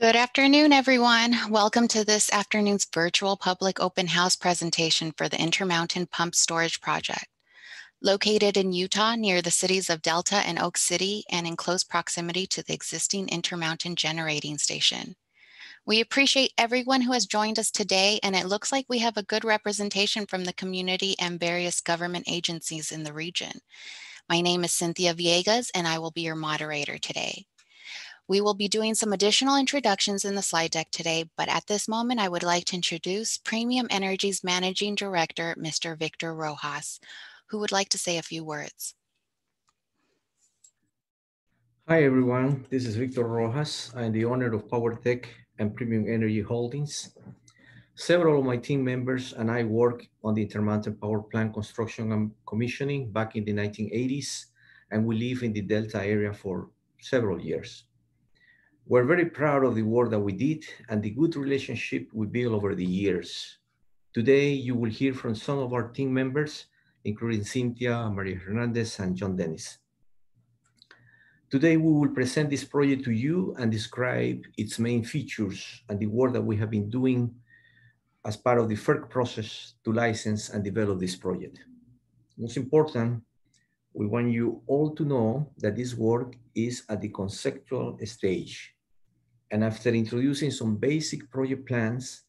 Good afternoon, everyone. Welcome to this afternoon's virtual public open house presentation for the Intermountain Pump Storage Project. Located in Utah near the cities of Delta and Oak City and in close proximity to the existing Intermountain Generating Station. We appreciate everyone who has joined us today and it looks like we have a good representation from the community and various government agencies in the region. My name is Cynthia Villegas and I will be your moderator today. We will be doing some additional introductions in the slide deck today, but at this moment, I would like to introduce Premium Energy's Managing Director, Mr. Victor Rojas, who would like to say a few words. Hi, everyone. This is Victor Rojas. I'm the owner of PowerTech and Premium Energy Holdings. Several of my team members and I work on the Intermountain Power Plant construction and commissioning back in the 1980s, and we live in the Delta area for several years. We're very proud of the work that we did and the good relationship we built over the years. Today, you will hear from some of our team members, including Cynthia, Maria Hernandez, and John Dennis. Today, we will present this project to you and describe its main features and the work that we have been doing as part of the FERC process to license and develop this project. Most important, we want you all to know that this work is at the conceptual stage and after introducing some basic project plans,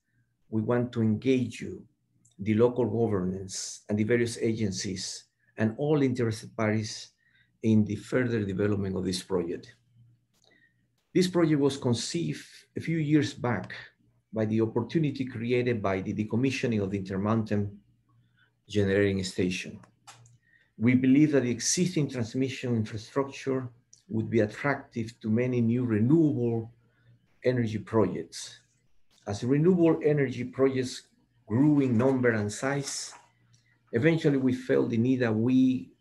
we want to engage you, the local governments and the various agencies and all interested parties in the further development of this project. This project was conceived a few years back by the opportunity created by the decommissioning of the Intermountain generating station. We believe that the existing transmission infrastructure would be attractive to many new renewable energy projects. As renewable energy projects grew in number and size, eventually we felt the need that we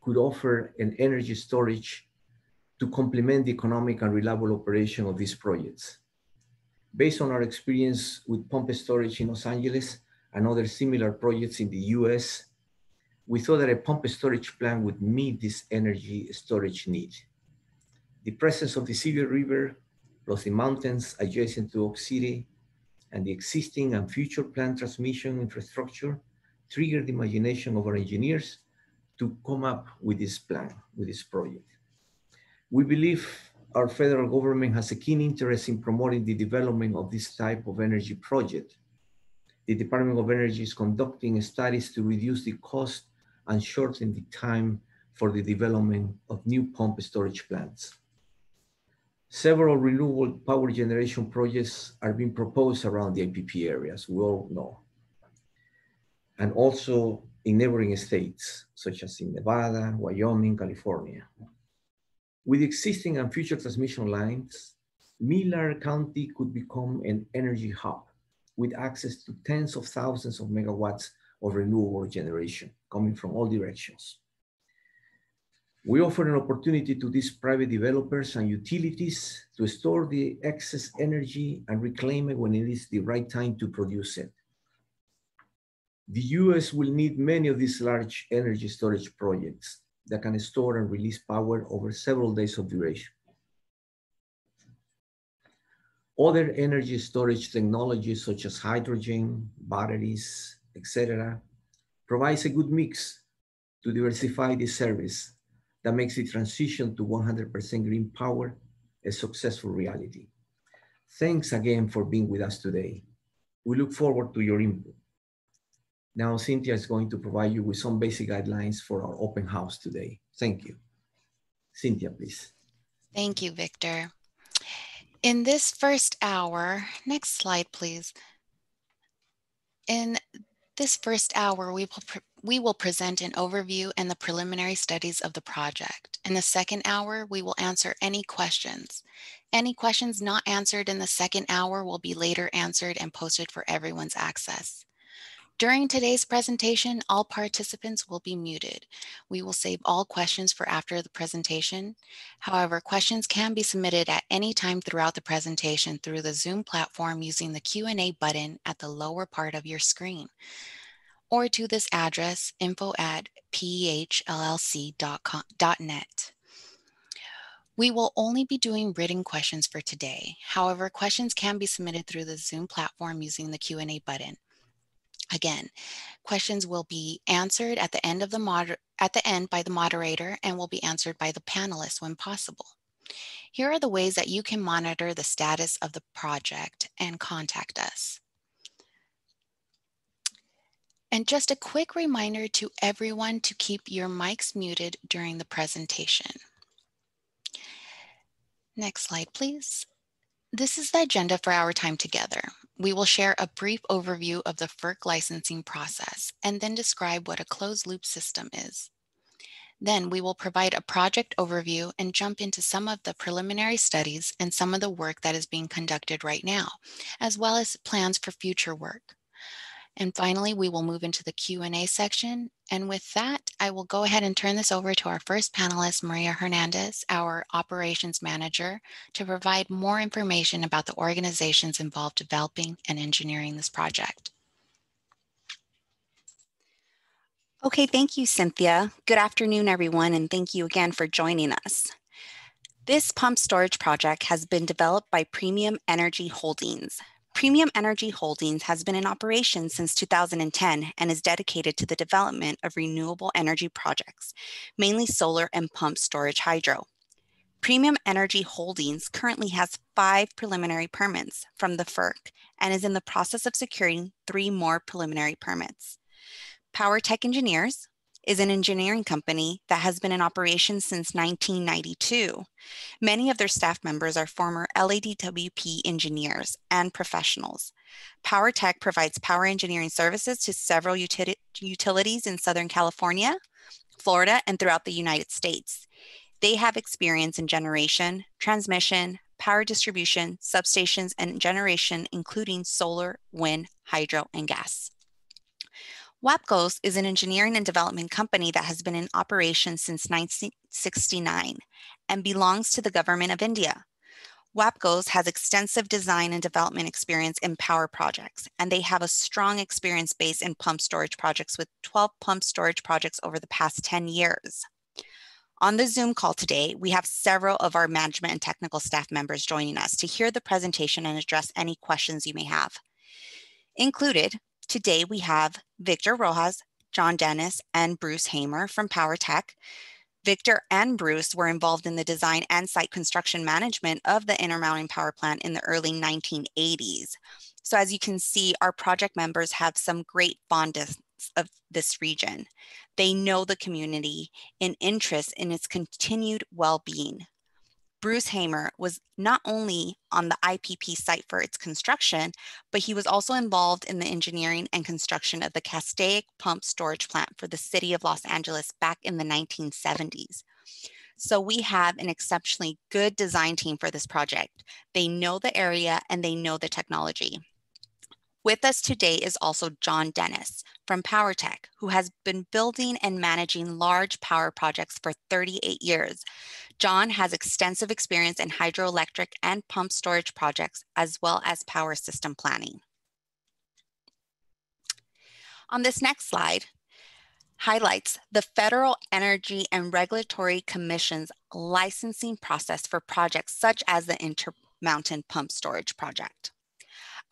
could offer an energy storage to complement the economic and reliable operation of these projects. Based on our experience with pump storage in Los Angeles and other similar projects in the US, we thought that a pump storage plant would meet this energy storage need. The presence of the Sevier River the mountains adjacent to Oak City and the existing and future planned transmission infrastructure triggered the imagination of our engineers to come up with this plan, with this project. We believe our federal government has a keen interest in promoting the development of this type of energy project. The Department of Energy is conducting studies to reduce the cost and shorten the time for the development of new pump storage plants. Several renewable power generation projects are being proposed around the IPP areas, we all know. And also in neighboring states, such as in Nevada, Wyoming, California. With existing and future transmission lines, Millard County could become an energy hub with access to tens of thousands of megawatts of renewable generation coming from all directions. We offer an opportunity to these private developers and utilities to store the excess energy and reclaim it when it is the right time to produce it. The US will need many of these large energy storage projects that can store and release power over several days of duration. Other energy storage technologies such as hydrogen, batteries, etc., provides a good mix to diversify the service that makes the transition to 100% green power a successful reality. Thanks again for being with us today. We look forward to your input. Now, Cynthia is going to provide you with some basic guidelines for our open house today. Thank you. Cynthia, please. Thank you, Victor. In this first hour, next slide, please. In this first hour, we will, we will present an overview and the preliminary studies of the project. In the second hour, we will answer any questions. Any questions not answered in the second hour will be later answered and posted for everyone's access. During today's presentation, all participants will be muted. We will save all questions for after the presentation. However, questions can be submitted at any time throughout the presentation through the Zoom platform using the Q&A button at the lower part of your screen or to this address, info at pehllc.net. We will only be doing written questions for today. However, questions can be submitted through the Zoom platform using the Q&A button. Again, questions will be answered at the end of the moder at the end by the moderator and will be answered by the panelists when possible. Here are the ways that you can monitor the status of the project and contact us. And just a quick reminder to everyone to keep your mics muted during the presentation. Next slide, please. This is the agenda for our time together. We will share a brief overview of the FERC licensing process and then describe what a closed loop system is. Then we will provide a project overview and jump into some of the preliminary studies and some of the work that is being conducted right now, as well as plans for future work. And finally, we will move into the Q&A section. And with that, I will go ahead and turn this over to our first panelist, Maria Hernandez, our operations manager, to provide more information about the organizations involved developing and engineering this project. Okay, thank you, Cynthia. Good afternoon, everyone, and thank you again for joining us. This pump storage project has been developed by Premium Energy Holdings, Premium Energy Holdings has been in operation since 2010 and is dedicated to the development of renewable energy projects, mainly solar and pump storage hydro. Premium Energy Holdings currently has five preliminary permits from the FERC and is in the process of securing three more preliminary permits. Power Tech Engineers, is an engineering company that has been in operation since 1992. Many of their staff members are former LADWP engineers and professionals. PowerTech provides power engineering services to several util utilities in Southern California, Florida, and throughout the United States. They have experience in generation, transmission, power distribution, substations, and generation, including solar, wind, hydro, and gas. WAPCOS is an engineering and development company that has been in operation since 1969 and belongs to the Government of India. WAPCOS has extensive design and development experience in power projects, and they have a strong experience base in pump storage projects with 12 pump storage projects over the past 10 years. On the Zoom call today, we have several of our management and technical staff members joining us to hear the presentation and address any questions you may have. Included Today we have Victor Rojas, John Dennis, and Bruce Hamer from PowerTech. Victor and Bruce were involved in the design and site construction management of the Intermountain Power Plant in the early 1980s. So as you can see, our project members have some great fondness of this region. They know the community and interest in its continued well-being. Bruce Hamer was not only on the IPP site for its construction, but he was also involved in the engineering and construction of the Castaic pump storage plant for the city of Los Angeles back in the 1970s. So we have an exceptionally good design team for this project. They know the area and they know the technology. With us today is also John Dennis from PowerTech, who has been building and managing large power projects for 38 years. John has extensive experience in hydroelectric and pump storage projects, as well as power system planning. On this next slide, highlights the Federal Energy and Regulatory Commission's licensing process for projects such as the Intermountain Pump Storage Project.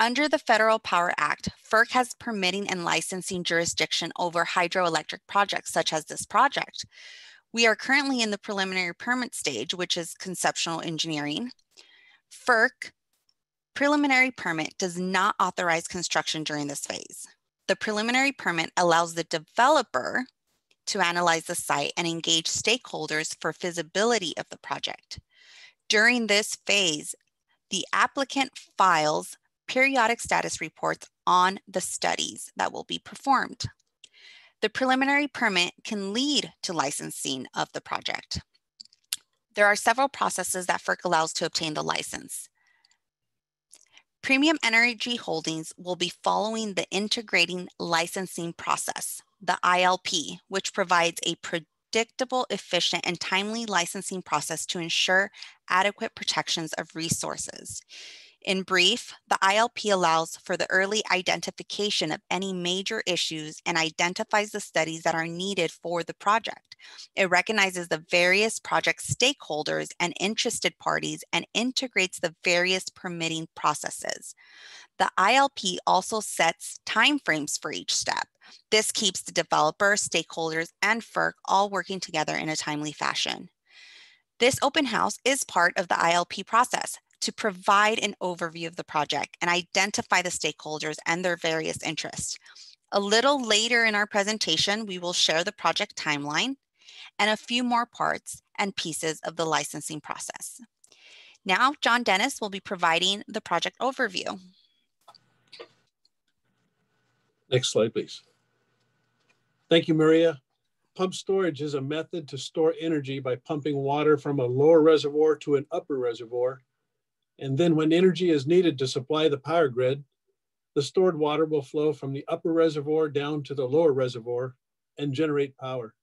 Under the Federal Power Act, FERC has permitting and licensing jurisdiction over hydroelectric projects such as this project. We are currently in the preliminary permit stage, which is conceptual engineering. FERC preliminary permit does not authorize construction during this phase. The preliminary permit allows the developer to analyze the site and engage stakeholders for feasibility of the project. During this phase, the applicant files periodic status reports on the studies that will be performed. The preliminary permit can lead to licensing of the project. There are several processes that FERC allows to obtain the license. Premium Energy Holdings will be following the integrating licensing process, the ILP, which provides a predictable, efficient, and timely licensing process to ensure adequate protections of resources. In brief, the ILP allows for the early identification of any major issues and identifies the studies that are needed for the project. It recognizes the various project stakeholders and interested parties and integrates the various permitting processes. The ILP also sets timeframes for each step. This keeps the developer, stakeholders, and FERC all working together in a timely fashion. This open house is part of the ILP process to provide an overview of the project and identify the stakeholders and their various interests. A little later in our presentation, we will share the project timeline and a few more parts and pieces of the licensing process. Now, John Dennis will be providing the project overview. Next slide, please. Thank you, Maria. Pump storage is a method to store energy by pumping water from a lower reservoir to an upper reservoir. And then when energy is needed to supply the power grid, the stored water will flow from the upper reservoir down to the lower reservoir and generate power.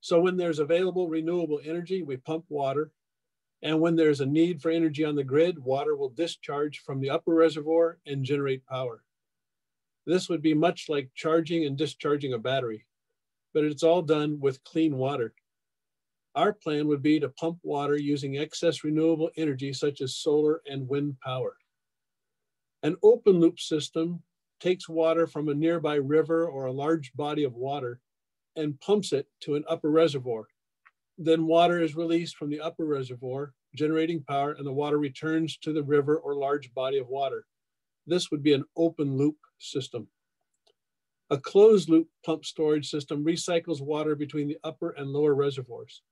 So when there's available renewable energy, we pump water. And when there's a need for energy on the grid, water will discharge from the upper reservoir and generate power. This would be much like charging and discharging a battery but it's all done with clean water. Our plan would be to pump water using excess renewable energy such as solar and wind power. An open loop system takes water from a nearby river or a large body of water and pumps it to an upper reservoir. Then water is released from the upper reservoir, generating power, and the water returns to the river or large body of water. This would be an open loop system. A closed loop pump storage system recycles water between the upper and lower reservoirs.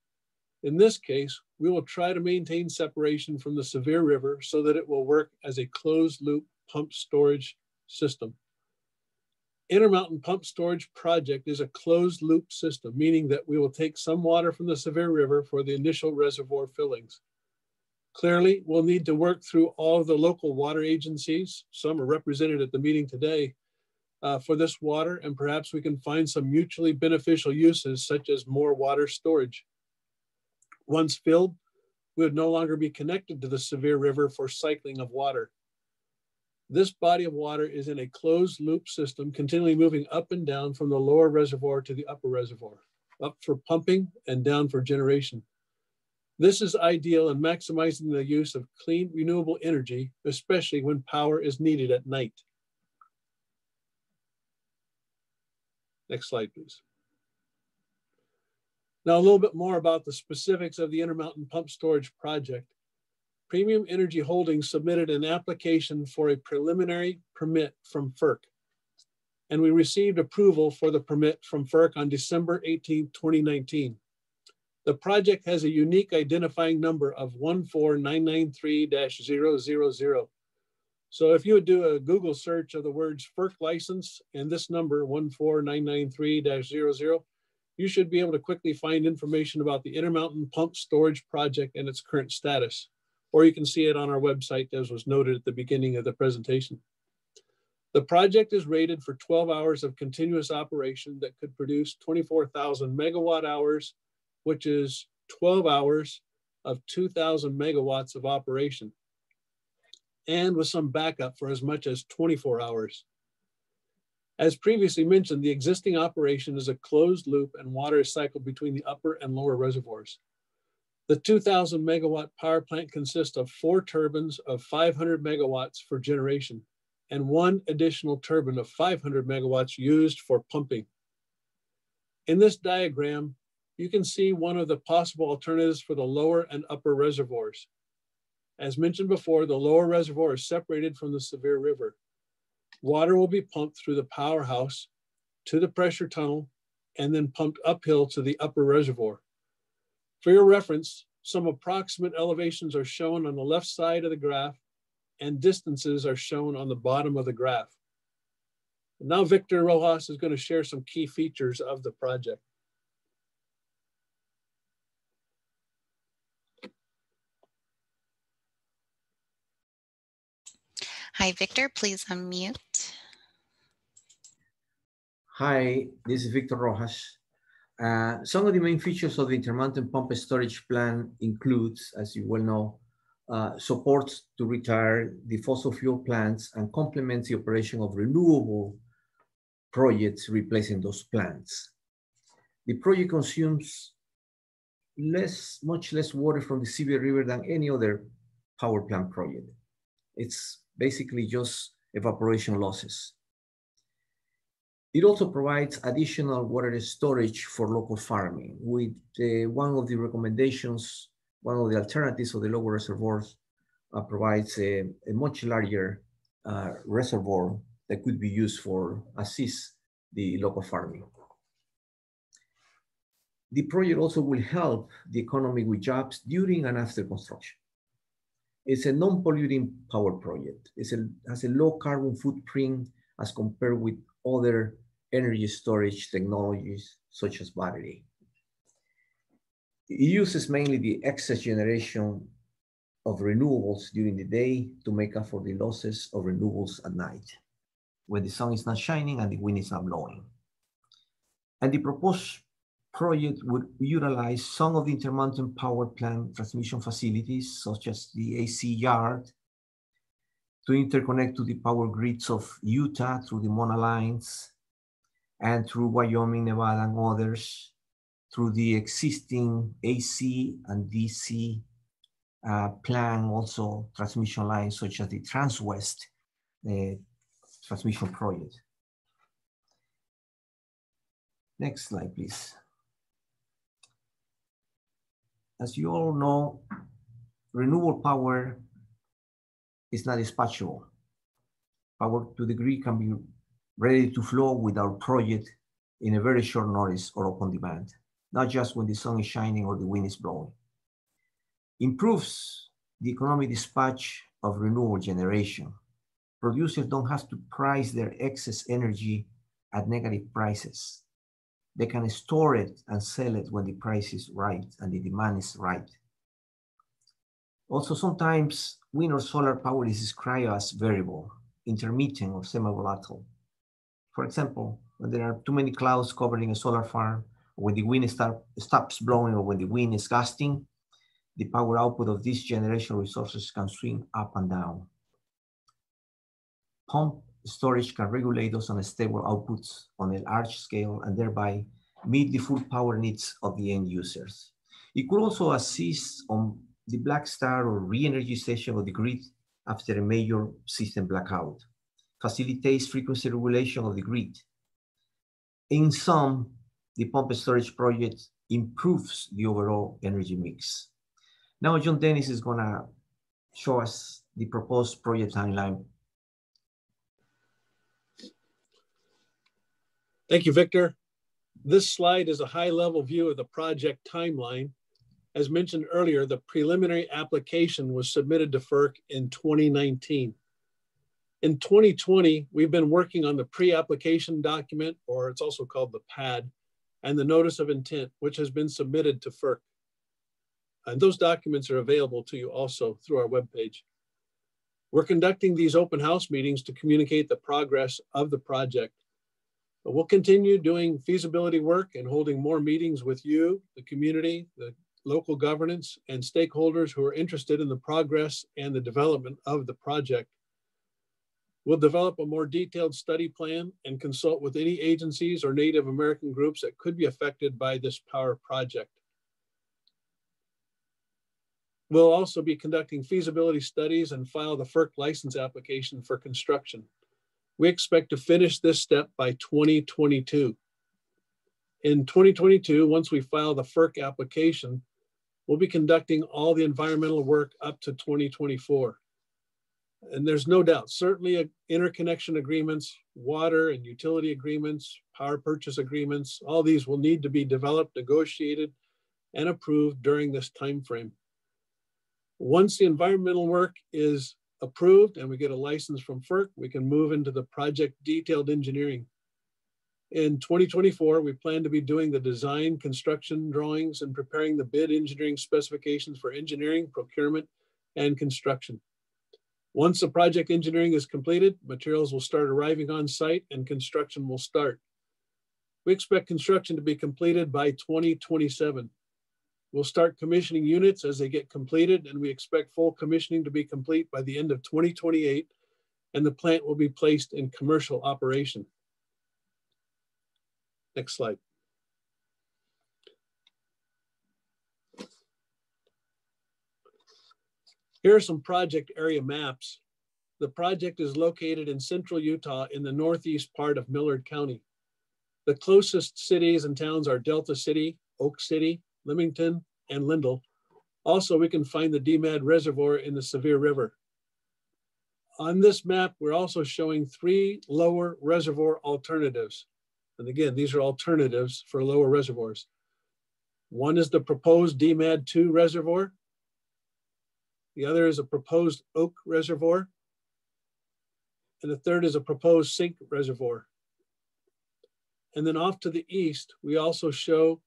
In this case, we will try to maintain separation from the Sevier River so that it will work as a closed loop pump storage system. Intermountain Pump Storage Project is a closed loop system, meaning that we will take some water from the Sevier River for the initial reservoir fillings. Clearly, we'll need to work through all of the local water agencies. Some are represented at the meeting today uh, for this water, and perhaps we can find some mutually beneficial uses, such as more water storage. Once filled, we would no longer be connected to the Sevier River for cycling of water. This body of water is in a closed loop system, continually moving up and down from the lower reservoir to the upper reservoir, up for pumping and down for generation. This is ideal in maximizing the use of clean renewable energy, especially when power is needed at night. Next slide, please. Now, a little bit more about the specifics of the Intermountain Pump Storage Project. Premium Energy Holdings submitted an application for a preliminary permit from FERC, and we received approval for the permit from FERC on December 18, 2019. The project has a unique identifying number of 14993-000 so if you would do a Google search of the words FERC license and this number 14993-00, you should be able to quickly find information about the Intermountain Pump Storage Project and its current status. Or you can see it on our website as was noted at the beginning of the presentation. The project is rated for 12 hours of continuous operation that could produce 24,000 megawatt hours, which is 12 hours of 2,000 megawatts of operation and with some backup for as much as 24 hours. As previously mentioned, the existing operation is a closed loop and water is cycled between the upper and lower reservoirs. The 2000 megawatt power plant consists of four turbines of 500 megawatts for generation and one additional turbine of 500 megawatts used for pumping. In this diagram, you can see one of the possible alternatives for the lower and upper reservoirs. As mentioned before, the lower reservoir is separated from the Sevier River. Water will be pumped through the powerhouse to the pressure tunnel and then pumped uphill to the upper reservoir. For your reference, some approximate elevations are shown on the left side of the graph and distances are shown on the bottom of the graph. Now Victor Rojas is going to share some key features of the project. Hi, Victor, please unmute. Hi, this is Victor Rojas. Uh, some of the main features of the Intermountain Pump Storage Plan includes, as you well know, uh, supports to retire the fossil fuel plants and complements the operation of renewable projects replacing those plants. The project consumes less, much less water from the Sevier River than any other power plant project. It's basically just evaporation losses. It also provides additional water storage for local farming with uh, one of the recommendations, one of the alternatives of the lower reservoirs uh, provides a, a, much larger uh, reservoir that could be used for assist the local farming. The project also will help the economy with jobs during and after construction. It's a non-polluting power project. It has a low carbon footprint as compared with other energy storage technologies such as battery. It uses mainly the excess generation of renewables during the day to make up for the losses of renewables at night when the sun is not shining and the wind is not blowing. And the proposed project would utilize some of the Intermountain Power Plant transmission facilities, such as the AC yard, to interconnect to the power grids of Utah through the MONA lines, and through Wyoming, Nevada, and others, through the existing AC and DC uh, plan, also transmission lines such as the Transwest uh, transmission project. Next slide, please. As you all know, renewable power is not dispatchable. Power to the grid can be ready to flow with our project in a very short notice or upon demand, not just when the sun is shining or the wind is blowing. Improves the economic dispatch of renewable generation. Producers don't have to price their excess energy at negative prices. They can store it and sell it when the price is right and the demand is right. Also, sometimes wind or solar power is described as variable, intermittent, or semi-volatile. For example, when there are too many clouds covering a solar farm, when the wind start, stops blowing, or when the wind is gusting, the power output of these generation resources can swing up and down. Pump storage can regulate those unstable outputs on a large scale and thereby meet the full power needs of the end users. It could also assist on the black start or re-energization of the grid after a major system blackout facilitates frequency regulation of the grid. In sum, the pump storage project improves the overall energy mix. Now, John Dennis is gonna show us the proposed project timeline. Thank you, Victor. This slide is a high-level view of the project timeline. As mentioned earlier, the preliminary application was submitted to FERC in 2019. In 2020, we've been working on the pre-application document, or it's also called the PAD, and the notice of intent, which has been submitted to FERC. And those documents are available to you also through our webpage. We're conducting these open house meetings to communicate the progress of the project. But we'll continue doing feasibility work and holding more meetings with you, the community, the local governance, and stakeholders who are interested in the progress and the development of the project. We'll develop a more detailed study plan and consult with any agencies or Native American groups that could be affected by this power project. We'll also be conducting feasibility studies and file the FERC license application for construction. We expect to finish this step by 2022. In 2022, once we file the FERC application, we'll be conducting all the environmental work up to 2024 and there's no doubt, certainly interconnection agreements, water and utility agreements, power purchase agreements, all these will need to be developed, negotiated, and approved during this time frame. Once the environmental work is approved and we get a license from FERC, we can move into the project detailed engineering. In 2024, we plan to be doing the design, construction drawings, and preparing the bid engineering specifications for engineering, procurement, and construction. Once the project engineering is completed, materials will start arriving on site and construction will start. We expect construction to be completed by 2027. We'll start commissioning units as they get completed and we expect full commissioning to be complete by the end of 2028 and the plant will be placed in commercial operation. Next slide. Here are some project area maps. The project is located in central Utah in the northeast part of Millard County. The closest cities and towns are Delta City, Oak City, Leamington, and Lynndyl. Also, we can find the DMAD Reservoir in the Sevier River. On this map, we're also showing three lower reservoir alternatives. And again, these are alternatives for lower reservoirs. One is the proposed DMAD 2 reservoir. The other is a proposed Oak reservoir. And the third is a proposed Sink reservoir. And then off to the east, we also show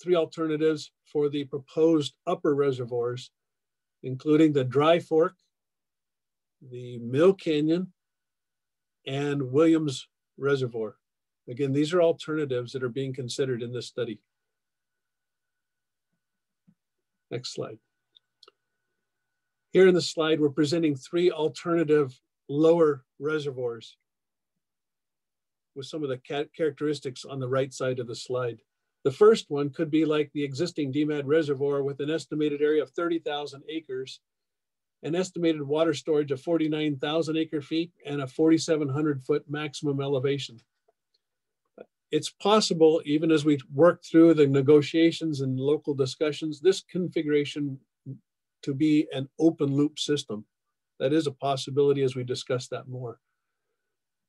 three alternatives for the proposed upper reservoirs, including the Dry Fork, the Mill Canyon, and Williams Reservoir. Again, these are alternatives that are being considered in this study. Next slide. Here in the slide, we're presenting three alternative lower reservoirs with some of the characteristics on the right side of the slide. The first one could be like the existing DMAD reservoir with an estimated area of 30,000 acres, an estimated water storage of 49,000 acre feet, and a 4,700 foot maximum elevation. It's possible, even as we work through the negotiations and local discussions, this configuration to be an open loop system. That is a possibility as we discuss that more.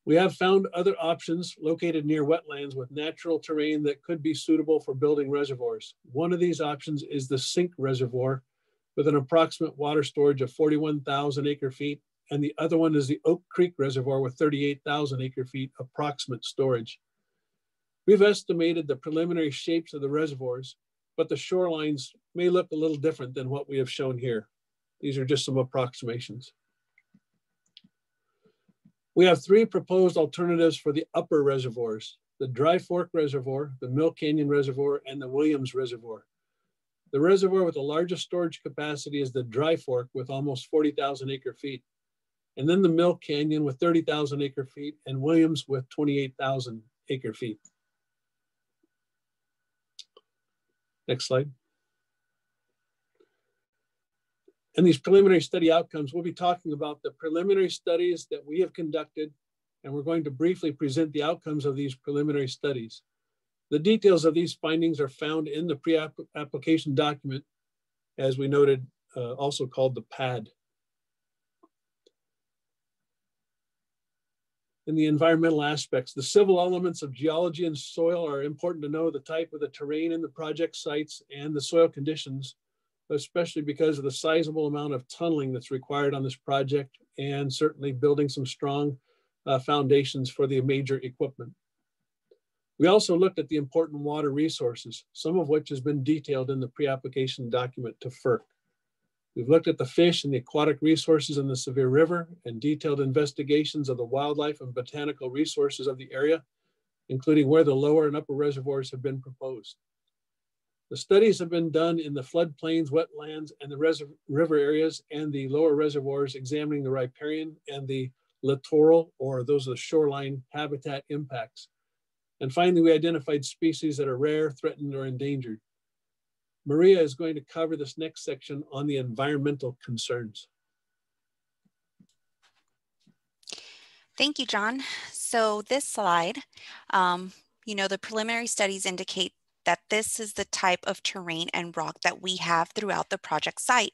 We have found other options located near wetlands with natural terrain that could be suitable for building reservoirs. One of these options is the Sink Reservoir with an approximate water storage of 41,000 acre feet. And the other one is the Oak Creek Reservoir with 38,000 acre feet approximate storage. We've estimated the preliminary shapes of the reservoirs, but the shorelines may look a little different than what we have shown here. These are just some approximations. We have three proposed alternatives for the upper reservoirs, the Dry Fork Reservoir, the Mill Canyon Reservoir, and the Williams Reservoir. The reservoir with the largest storage capacity is the Dry Fork with almost 40,000 acre feet. And then the Mill Canyon with 30,000 acre feet and Williams with 28,000 acre feet. Next slide. And these preliminary study outcomes, we'll be talking about the preliminary studies that we have conducted, and we're going to briefly present the outcomes of these preliminary studies. The details of these findings are found in the pre-application document, as we noted, uh, also called the PAD. In the environmental aspects, the civil elements of geology and soil are important to know the type of the terrain in the project sites and the soil conditions especially because of the sizable amount of tunneling that's required on this project and certainly building some strong uh, foundations for the major equipment. We also looked at the important water resources, some of which has been detailed in the pre-application document to FERC. We've looked at the fish and the aquatic resources in the Sevier River and detailed investigations of the wildlife and botanical resources of the area, including where the lower and upper reservoirs have been proposed. The studies have been done in the floodplains, wetlands, and the river areas and the lower reservoirs examining the riparian and the littoral, or those are the shoreline habitat impacts. And finally, we identified species that are rare, threatened, or endangered. Maria is going to cover this next section on the environmental concerns. Thank you, John. So this slide, um, you know, the preliminary studies indicate that this is the type of terrain and rock that we have throughout the project site.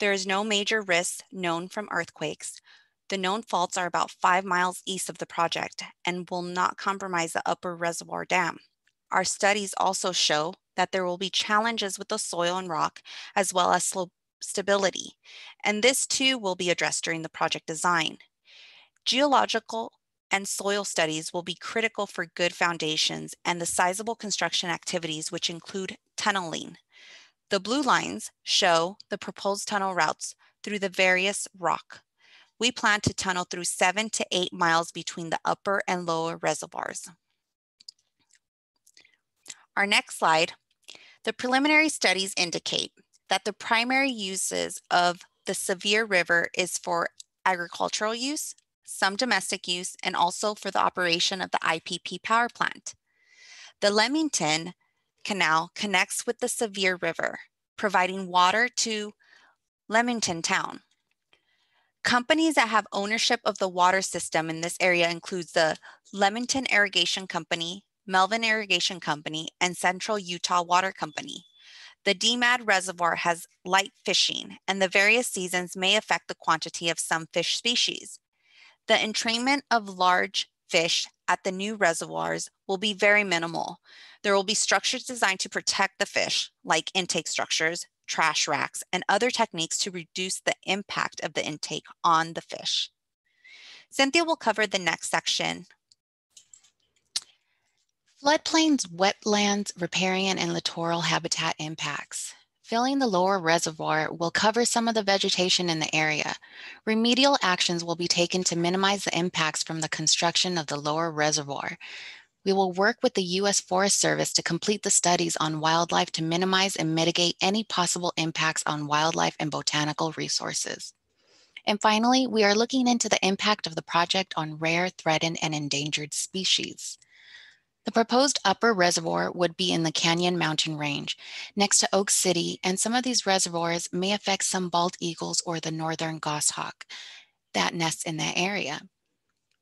There is no major risk known from earthquakes. The known faults are about five miles east of the project and will not compromise the upper reservoir dam. Our studies also show that there will be challenges with the soil and rock as well as slope stability, and this too will be addressed during the project design. Geological and soil studies will be critical for good foundations and the sizable construction activities, which include tunneling. The blue lines show the proposed tunnel routes through the various rock. We plan to tunnel through seven to eight miles between the upper and lower reservoirs. Our next slide, The preliminary studies indicate that the primary uses of the Sevier River is for agricultural use, some domestic use, and also for the operation of the IPP power plant. The Leamington Canal connects with the Sevier River, providing water to Leamington town. Companies that have ownership of the water system in this area includes the Leamington Irrigation Company, Melville Irrigation Company, and Central Utah Water Company. The DMAD reservoir has light fishing, and the various seasons may affect the quantity of some fish species. The entrainment of large fish at the new reservoirs will be very minimal. There will be structures designed to protect the fish, like intake structures, trash racks, and other techniques to reduce the impact of the intake on the fish. Cynthia will cover the next section. Floodplains, wetlands, riparian, and littoral habitat impacts. Filling the lower reservoir will cover some of the vegetation in the area. Remedial actions will be taken to minimize the impacts from the construction of the lower reservoir. We will work with the U.S. Forest Service to complete the studies on wildlife to minimize and mitigate any possible impacts on wildlife and botanical resources. And finally, we are looking into the impact of the project on rare, threatened, and endangered species. The proposed upper reservoir would be in the Canyon Mountain Range next to Oak City, and some of these reservoirs may affect some bald eagles or the northern goshawk that nests in that area.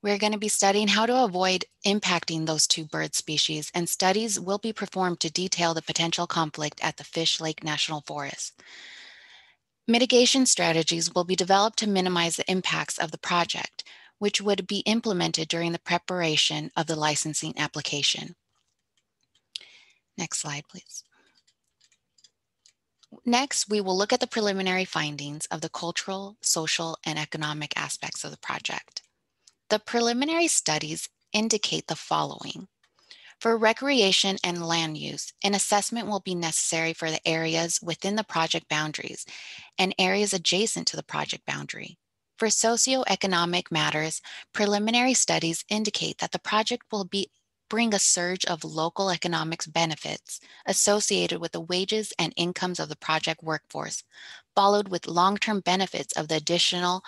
We're going to be studying how to avoid impacting those two bird species, and studies will be performed to detail the potential conflict at the Fish Lake National Forest. Mitigation strategies will be developed to minimize the impacts of the project which would be implemented during the preparation of the licensing application. Next slide, please. Next, we will look at the preliminary findings of the cultural, social, and economic aspects of the project. The preliminary studies indicate the following. For recreation and land use, an assessment will be necessary for the areas within the project boundaries and areas adjacent to the project boundary. For socioeconomic matters, preliminary studies indicate that the project will be bring a surge of local economics benefits associated with the wages and incomes of the project workforce, followed with long-term benefits of the additional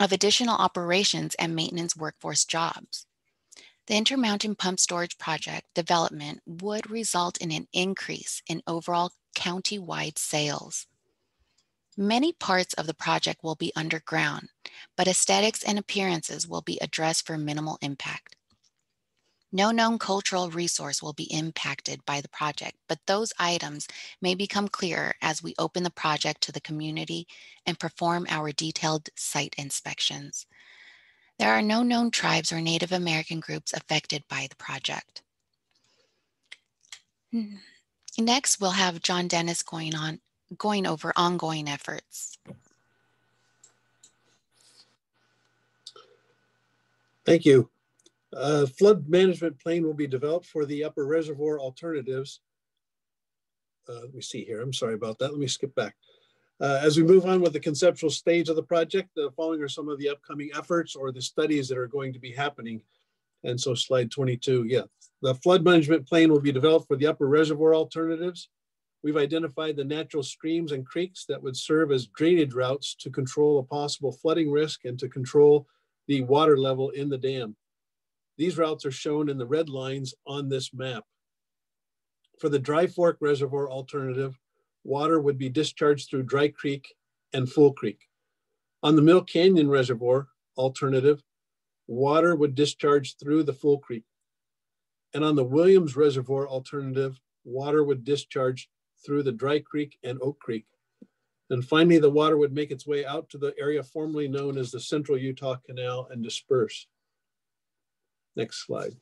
of additional operations and maintenance workforce jobs. The Intermountain Pump Storage Project development would result in an increase in overall county-wide sales. Many parts of the project will be underground, but aesthetics and appearances will be addressed for minimal impact. No known cultural resource will be impacted by the project, but those items may become clearer as we open the project to the community and perform our detailed site inspections. There are no known tribes or Native American groups affected by the project. Hmm. Next, we'll have John Dennis going on going over ongoing efforts. Thank you. Flood management plan will be developed for the upper reservoir alternatives. Uh, let me see here. I'm sorry about that. Let me skip back. Uh, as we move on with the conceptual stage of the project, the following are some of the upcoming efforts or the studies that are going to be happening. And so slide 22, yeah. The flood management plan will be developed for the upper reservoir alternatives. We've identified the natural streams and creeks that would serve as drainage routes to control a possible flooding risk and to control the water level in the dam. These routes are shown in the red lines on this map. For the Dry Fork Reservoir alternative, water would be discharged through Dry Creek and Fool Creek. On the Mill Canyon Reservoir alternative, water would discharge through the Fool Creek. And on the Williams Reservoir alternative, water would discharge through the Dry Creek and Oak Creek. And finally, the water would make its way out to the area formerly known as the Central Utah Canal and disperse. Next slide.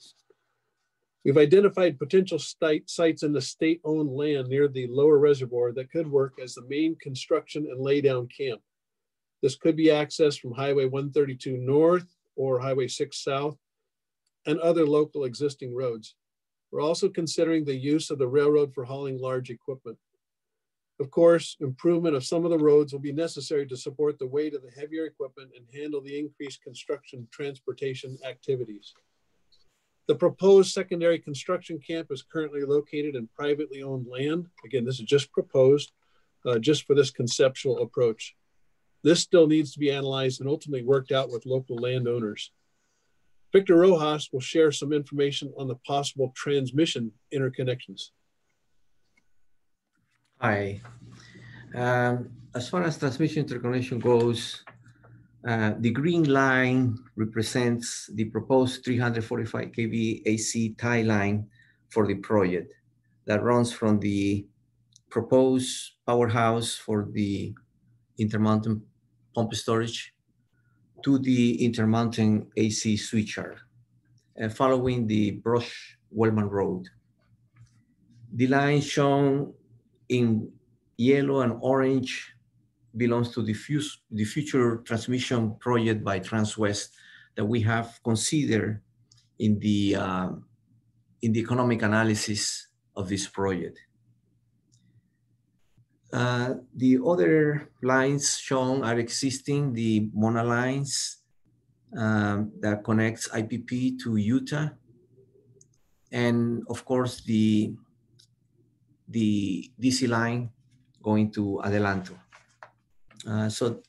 We've identified potential site, sites in the state-owned land near the lower reservoir that could work as the main construction and laydown camp. This could be accessed from Highway 132 North or Highway 6 South and other local existing roads. We're also considering the use of the railroad for hauling large equipment. Of course, improvement of some of the roads will be necessary to support the weight of the heavier equipment and handle the increased construction transportation activities. The proposed secondary construction camp is currently located in privately owned land. Again, this is just proposed, uh, just for this conceptual approach. This still needs to be analyzed and ultimately worked out with local landowners. Victor Rojas will share some information on the possible transmission interconnections. Hi. Um, as far as transmission interconnection goes, uh, the green line represents the proposed 345 kV AC tie line for the project that runs from the proposed powerhouse for the Intermountain pump storage to the Intermountain AC switcher uh, following the Brush Wellman Road. The line shown in yellow and orange belongs to the, the future transmission project by Transwest that we have considered in the, uh, in the economic analysis of this project. Uh, the other lines shown are existing, the MONA lines um, that connects IPP to Utah. And of course, the, the DC line going to Adelanto. Uh, so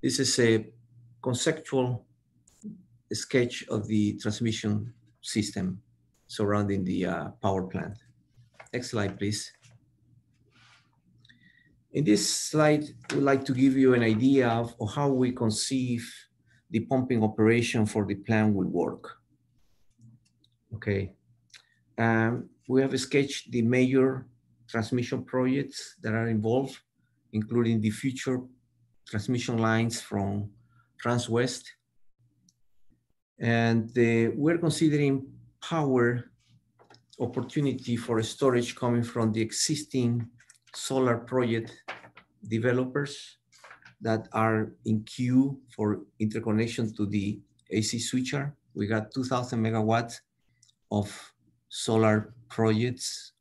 this is a conceptual sketch of the transmission system surrounding the uh, power plant. Next slide, please. In this slide, we'd like to give you an idea of, how we conceive the pumping operation for the plant will work. Okay. Um, we have sketched the major transmission projects that are involved, including the future transmission lines from Transwest. And uh, we're considering power opportunity for storage coming from the existing solar project developers that are in queue for interconnection to the AC switcher. We got 2000 megawatts of solar projects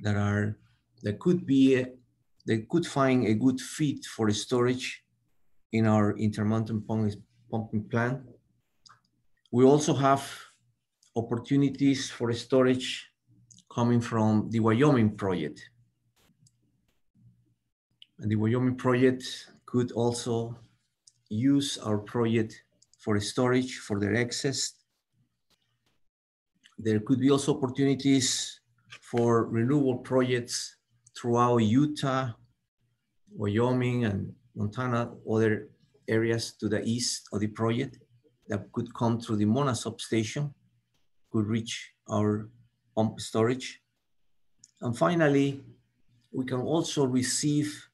that are, that could be, they could find a good fit for storage in our intermountain pumping plant. We also have opportunities for storage coming from the Wyoming project. And the Wyoming project could also use our project for storage for their excess. There could be also opportunities for renewable projects throughout Utah, Wyoming, and Montana, other areas to the east of the project that could come through the Mona substation, could reach our pump storage. And finally, we can also receive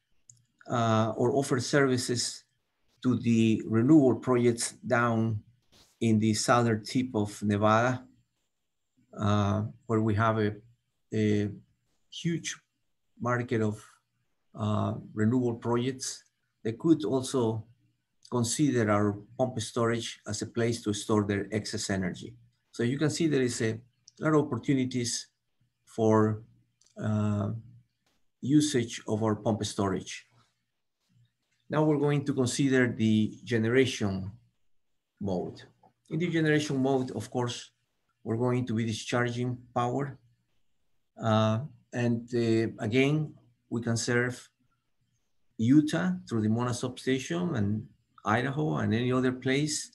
uh, or offer services to the renewable projects down in the southern tip of Nevada, uh, where we have a, a huge market of uh, renewable projects They could also consider our pump storage as a place to store their excess energy. So you can see there is a lot of opportunities for uh, usage of our pump storage. Now we're going to consider the generation mode. In the generation mode, of course, we're going to be discharging power. Uh, and uh, again, we can serve Utah through the Mona substation and Idaho and any other place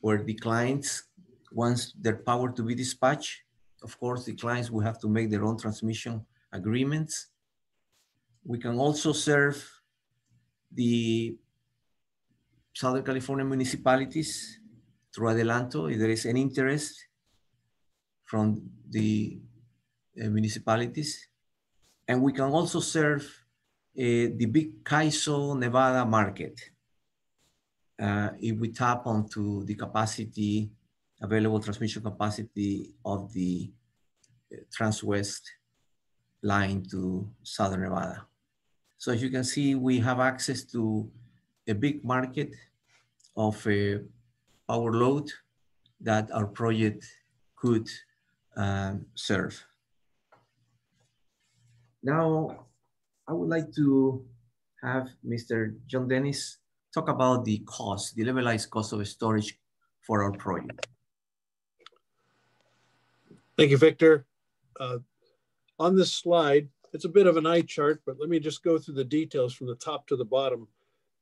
where the clients wants their power to be dispatched. Of course, the clients will have to make their own transmission agreements. We can also serve the Southern California municipalities through Adelanto, if there is any interest from the uh, municipalities. And we can also serve uh, the big CAISO Nevada market uh, if we tap onto the capacity, available transmission capacity of the uh, Transwest line to Southern Nevada. So as you can see, we have access to a big market of a power load that our project could um, serve. Now, I would like to have Mr. John Dennis talk about the cost, the levelized cost of storage for our project. Thank you, Victor. Uh, on this slide, it's a bit of an eye chart, but let me just go through the details from the top to the bottom.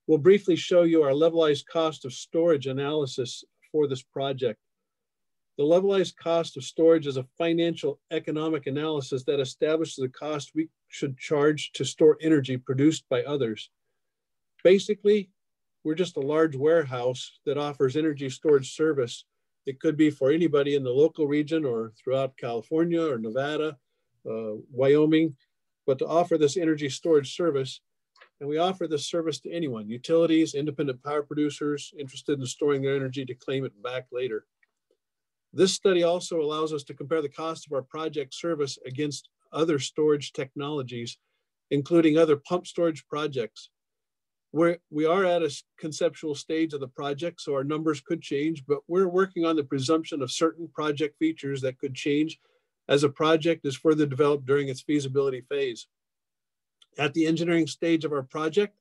We'll briefly show you our levelized cost of storage analysis for this project. The levelized cost of storage is a financial economic analysis that establishes the cost we should charge to store energy produced by others. Basically, we're just a large warehouse that offers energy storage service. It could be for anybody in the local region or throughout California or Nevada, uh, Wyoming, but to offer this energy storage service, and we offer this service to anyone, utilities, independent power producers interested in storing their energy to claim it back later. This study also allows us to compare the cost of our project service against other storage technologies, including other pump storage projects. We're, we are at a conceptual stage of the project, so our numbers could change, but we're working on the presumption of certain project features that could change as a project is further developed during its feasibility phase. At the engineering stage of our project,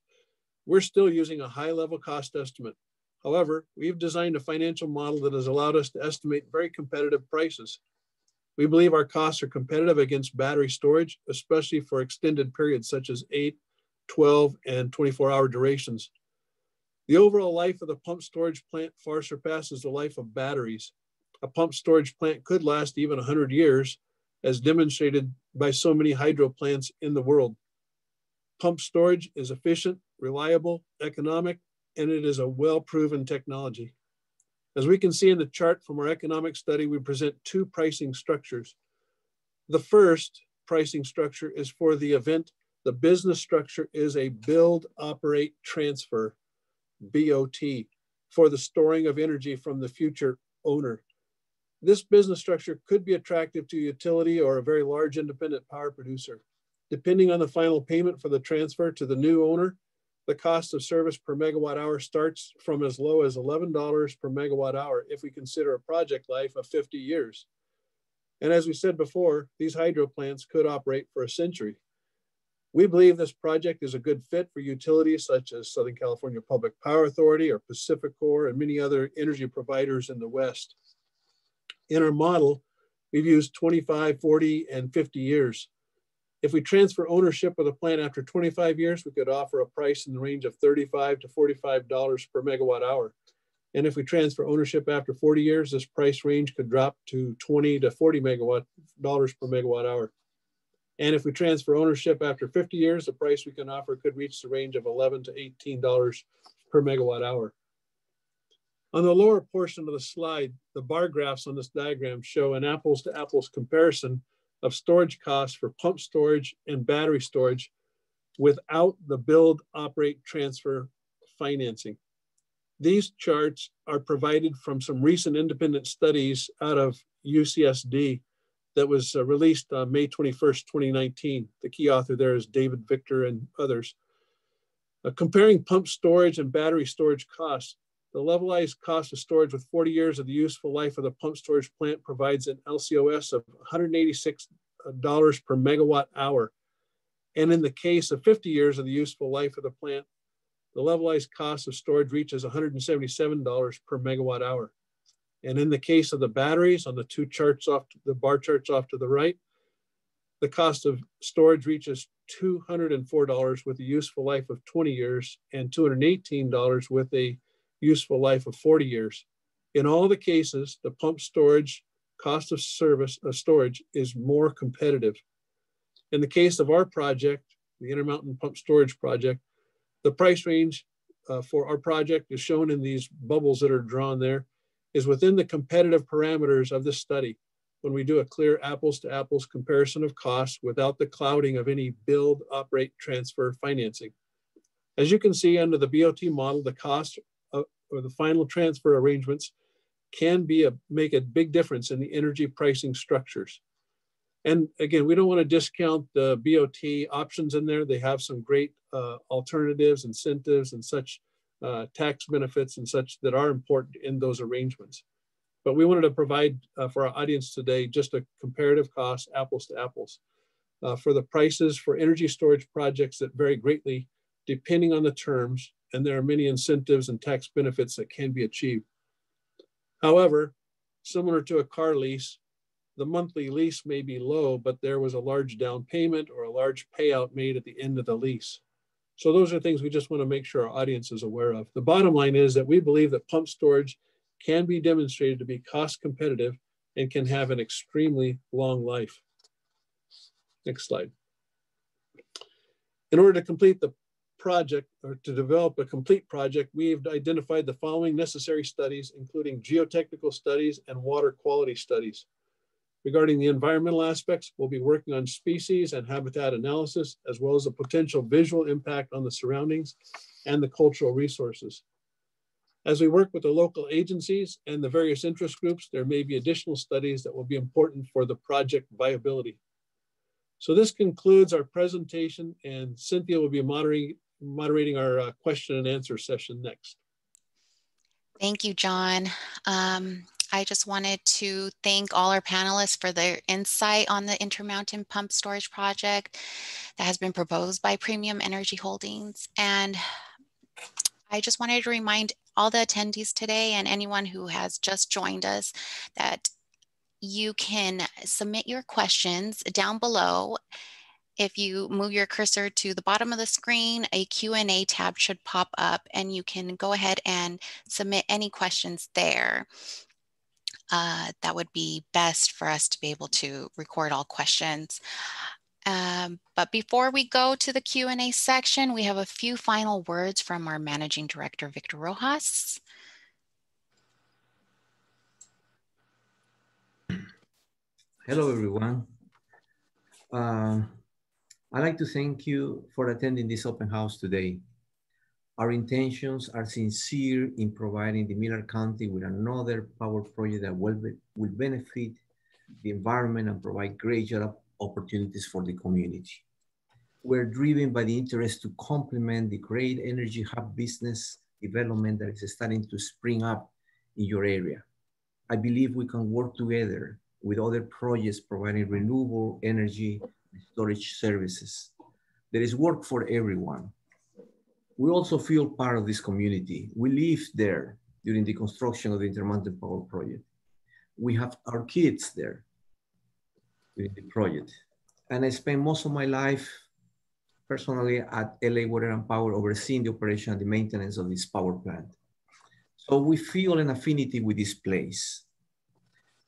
we're still using a high level cost estimate. However, we've designed a financial model that has allowed us to estimate very competitive prices. We believe our costs are competitive against battery storage, especially for extended periods such as 8, 12, and 24 hour durations. The overall life of the pump storage plant far surpasses the life of batteries. A pump storage plant could last even 100 years, as demonstrated by so many hydro plants in the world. Pump storage is efficient, reliable, economic, and it is a well-proven technology. As we can see in the chart from our economic study, we present two pricing structures. The first pricing structure is for the event. The business structure is a build, operate, transfer, BOT, for the storing of energy from the future owner. This business structure could be attractive to a utility or a very large independent power producer. Depending on the final payment for the transfer to the new owner, the cost of service per megawatt hour starts from as low as $11 per megawatt hour if we consider a project life of 50 years. And as we said before, these hydro plants could operate for a century. We believe this project is a good fit for utilities such as Southern California Public Power Authority or PacifiCorp and many other energy providers in the West. In our model, we've used 25, 40, and 50 years. If we transfer ownership of the plant after 25 years, we could offer a price in the range of 35 to $45 per megawatt hour. And if we transfer ownership after 40 years, this price range could drop to 20 to 40 megawatt dollars per megawatt hour. And if we transfer ownership after 50 years, the price we can offer could reach the range of 11 to $18 per megawatt hour. On the lower portion of the slide, the bar graphs on this diagram show an apples to apples comparison of storage costs for pump storage and battery storage without the build, operate, transfer financing. These charts are provided from some recent independent studies out of UCSD that was uh, released on May 21st, 2019. The key author there is David Victor and others. Uh, comparing pump storage and battery storage costs, the levelized cost of storage with 40 years of the useful life of the pump storage plant provides an LCOS of $186 uh, per megawatt hour. And in the case of 50 years of the useful life of the plant, the levelized cost of storage reaches $177 per megawatt hour. And in the case of the batteries on the two charts off, the bar charts off to the right, the cost of storage reaches $204 with a useful life of 20 years and $218 with a useful life of 40 years. In all the cases, the pump storage cost of service of storage is more competitive. In the case of our project, the Intermountain Pump Storage Project, the price range uh, for our project is shown in these bubbles that are drawn there, is within the competitive parameters of this study when we do a clear apples to apples comparison of costs without the clouding of any build, operate, transfer financing. As you can see under the BOT model, the cost or the final transfer arrangements can be a make a big difference in the energy pricing structures. And again, we don't want to discount the BOT options in there. They have some great uh, alternatives, incentives, and such uh, tax benefits and such that are important in those arrangements. But we wanted to provide uh, for our audience today just a comparative cost, apples to apples, uh, for the prices for energy storage projects that vary greatly depending on the terms and there are many incentives and tax benefits that can be achieved. However, similar to a car lease, the monthly lease may be low, but there was a large down payment or a large payout made at the end of the lease. So those are things we just want to make sure our audience is aware of. The bottom line is that we believe that pump storage can be demonstrated to be cost competitive and can have an extremely long life. Next slide. In order to complete the project or to develop a complete project, we've identified the following necessary studies, including geotechnical studies and water quality studies. Regarding the environmental aspects, we'll be working on species and habitat analysis, as well as a potential visual impact on the surroundings and the cultural resources. As we work with the local agencies and the various interest groups, there may be additional studies that will be important for the project viability. So this concludes our presentation and Cynthia will be moderating, moderating our uh, question and answer session next. Thank you, John. Um, I just wanted to thank all our panelists for their insight on the Intermountain Pump Storage Project that has been proposed by Premium Energy Holdings. And I just wanted to remind all the attendees today and anyone who has just joined us that you can submit your questions down below. If you move your cursor to the bottom of the screen, a Q&A tab should pop up and you can go ahead and submit any questions there uh, that would be best for us to be able to record all questions. Um, but before we go to the Q&A section, we have a few final words from our Managing Director, Victor Rojas. Hello, everyone. Uh, I'd like to thank you for attending this open house today. Our intentions are sincere in providing the Millard County with another power project that will, be, will benefit the environment and provide great job opportunities for the community. We're driven by the interest to complement the great energy hub business development that is starting to spring up in your area. I believe we can work together with other projects providing renewable energy storage services. There is work for everyone we also feel part of this community. We lived there during the construction of the Intermountain Power Project. We have our kids there during the project. And I spent most of my life personally at LA Water and Power overseeing the operation and the maintenance of this power plant. So we feel an affinity with this place.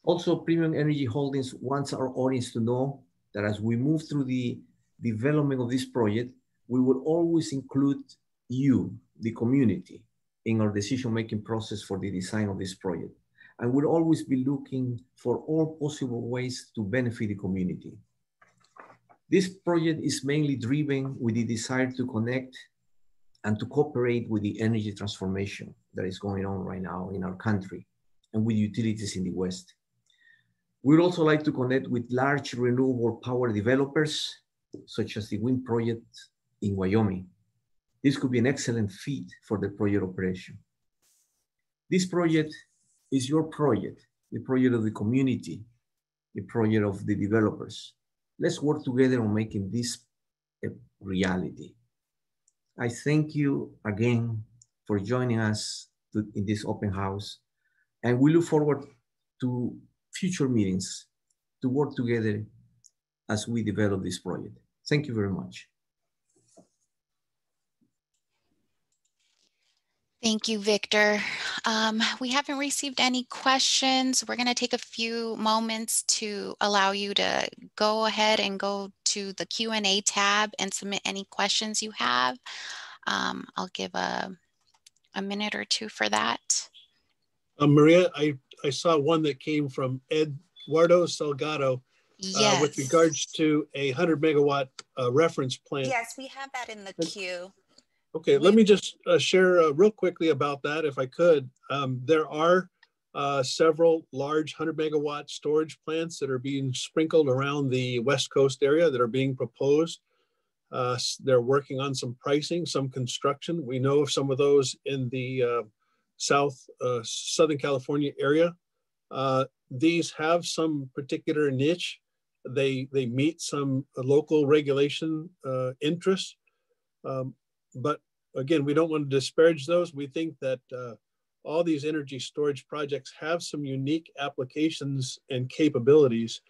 Also, Premium Energy Holdings wants our audience to know that as we move through the development of this project, we will always include you, the community, in our decision-making process for the design of this project. And we'll always be looking for all possible ways to benefit the community. This project is mainly driven with the desire to connect and to cooperate with the energy transformation that is going on right now in our country and with utilities in the West. We'd also like to connect with large renewable power developers, such as the wind project in Wyoming, this could be an excellent fit for the project operation. This project is your project, the project of the community, the project of the developers. Let's work together on making this a reality. I thank you again for joining us to, in this open house, and we look forward to future meetings to work together as we develop this project. Thank you very much. Thank you, Victor. Um, we haven't received any questions. We're going to take a few moments to allow you to go ahead and go to the Q&A tab and submit any questions you have. Um, I'll give a, a minute or two for that. Uh, Maria, I, I saw one that came from Eduardo Salgado yes. uh, with regards to a 100 megawatt uh, reference plant. Yes, we have that in the queue. Okay, let me just uh, share uh, real quickly about that if I could. Um, there are uh, several large 100 megawatt storage plants that are being sprinkled around the West Coast area that are being proposed. Uh, they're working on some pricing, some construction. We know of some of those in the uh, South, uh, Southern California area. these have some particular niche. They, they meet some local regulation interests. Um, but again, we don't want to disparage those. We think that uh, all these energy storage projects have some unique applications and capabilities.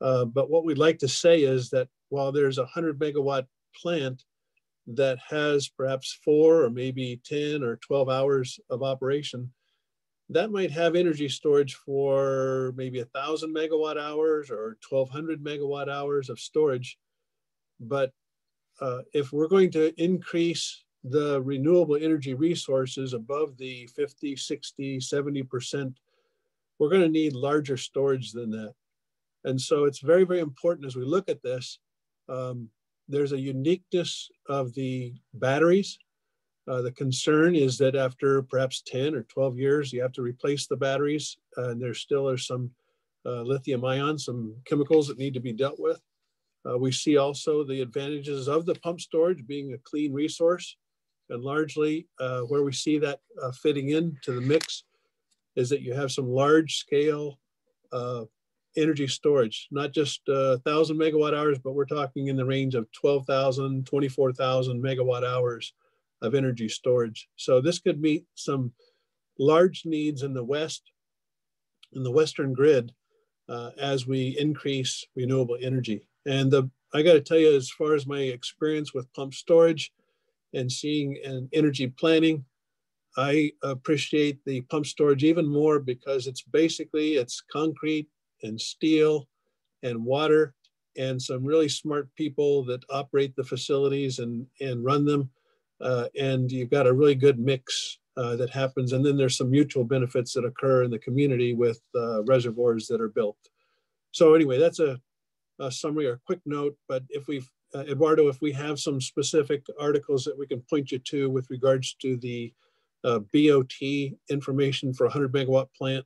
Uh, but what we'd like to say is that while there's a 100 megawatt plant that has perhaps four or maybe 10 or 12 hours of operation, that might have energy storage for maybe a thousand megawatt hours or 1200 megawatt hours of storage. But uh, if we're going to increase the renewable energy resources above the 50, 60, 70%, we're going to need larger storage than that. And so it's very, very important as we look at this. Um, there's a uniqueness of the batteries. Uh, the concern is that after perhaps 10 or 12 years, you have to replace the batteries, uh, and there still are some uh, lithium ion, some chemicals that need to be dealt with. Uh, we see also the advantages of the pump storage being a clean resource. And largely uh, where we see that fitting into the mix is that you have some large scale uh, energy storage, not just uh, thousand megawatt hours, but we're talking in the range of 12,000, 24,000 megawatt hours of energy storage. So this could meet some large needs in the West, in the Western grid, uh, as we increase renewable energy. And the, I got to tell you, as far as my experience with pump storage, and seeing an energy planning. I appreciate the pump storage even more because it's basically it's concrete and steel and water and some really smart people that operate the facilities and, and run them. Uh, and you've got a really good mix uh, that happens. And then there's some mutual benefits that occur in the community with uh, reservoirs that are built. So anyway, that's a, a summary or quick note, but if we've uh, Eduardo, if we have some specific articles that we can point you to with regards to the uh, BOT information for a 100 megawatt plant,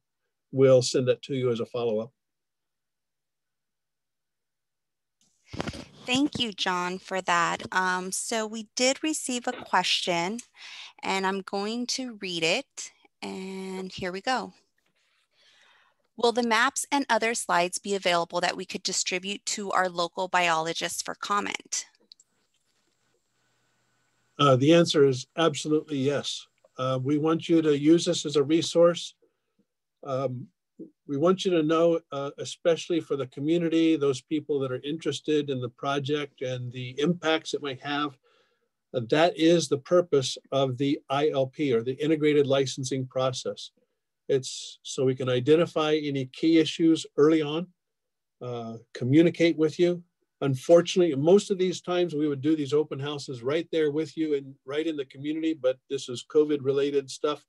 we'll send that to you as a follow-up. Thank you, John, for that. Um, so we did receive a question and I'm going to read it. And here we go. Will the maps and other slides be available that we could distribute to our local biologists for comment? Uh, the answer is absolutely yes. Uh, we want you to use this as a resource. Um, we want you to know, uh, especially for the community, those people that are interested in the project and the impacts it might have, uh, that is the purpose of the ILP or the integrated licensing process. It's so we can identify any key issues early on, uh, communicate with you. Unfortunately, most of these times we would do these open houses right there with you and right in the community, but this is COVID related stuff.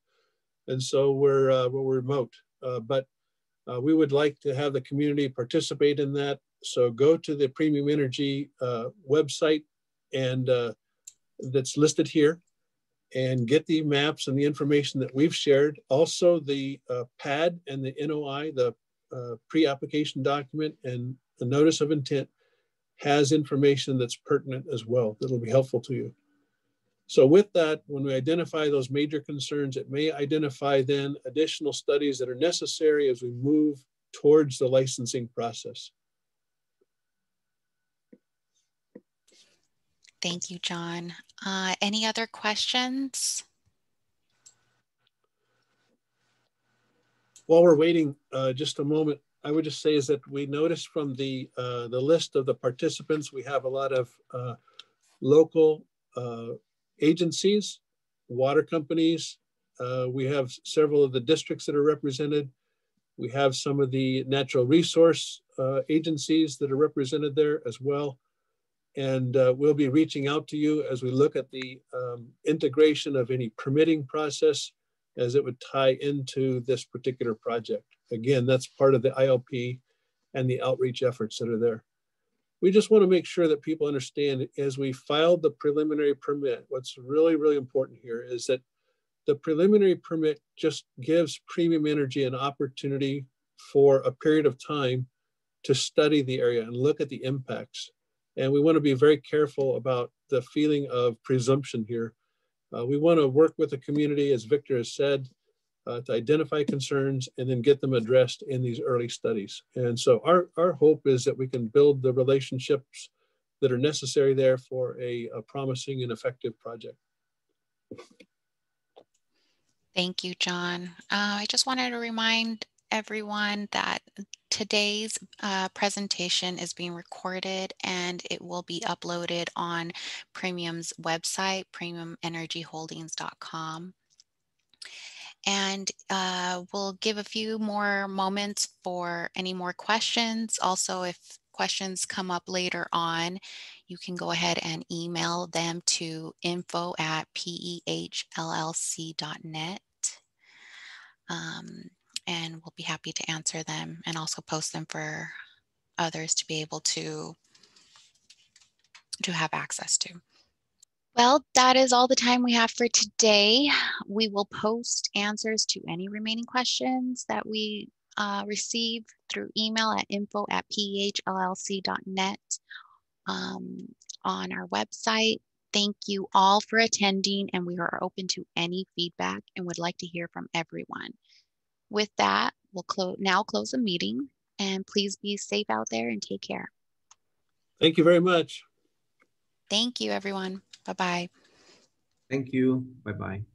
And so we're, uh, we're remote, uh, but uh, we would like to have the community participate in that. So go to the Premium Energy uh, website and uh, that's listed here and get the maps and the information that we've shared. Also the uh, PAD and the NOI, the uh, pre-application document and the notice of intent has information that's pertinent as well that'll be helpful to you. So with that, when we identify those major concerns, it may identify then additional studies that are necessary as we move towards the licensing process. Thank you, John. Uh, any other questions? While we're waiting uh, just a moment, I would just say is that we noticed from the uh, the list of the participants, we have a lot of uh, local uh, agencies, water companies. Uh, we have several of the districts that are represented. We have some of the natural resource agencies that are represented there as well. And uh, we'll be reaching out to you as we look at the um, integration of any permitting process as it would tie into this particular project. Again, that's part of the ILP and the outreach efforts that are there. We just want to make sure that people understand as we filed the preliminary permit, what's really, really important here is that the preliminary permit just gives premium energy an opportunity for a period of time to study the area and look at the impacts. And we want to be very careful about the feeling of presumption here. Uh, we want to work with the community, as Victor has said, uh, to identify concerns and then get them addressed in these early studies. And so our, our hope is that we can build the relationships that are necessary there for a, a promising and effective project. Thank you, John. Uh, I just wanted to remind everyone that today's uh, presentation is being recorded and it will be uploaded on Premium's website, premiumenergyholdings.com. And uh, we'll give a few more moments for any more questions. Also, if questions come up later on, you can go ahead and email them to info at pehllc.net. Um, and we'll be happy to answer them and also post them for others to be able to to have access to. Well, that is all the time we have for today. We will post answers to any remaining questions that we uh, receive through email at info at pehllc.net um, on our website. Thank you all for attending, and we are open to any feedback and would like to hear from everyone. With that, we'll close now close the meeting, and please be safe out there and take care. Thank you very much. Thank you, everyone. Bye bye. Thank you. Bye bye.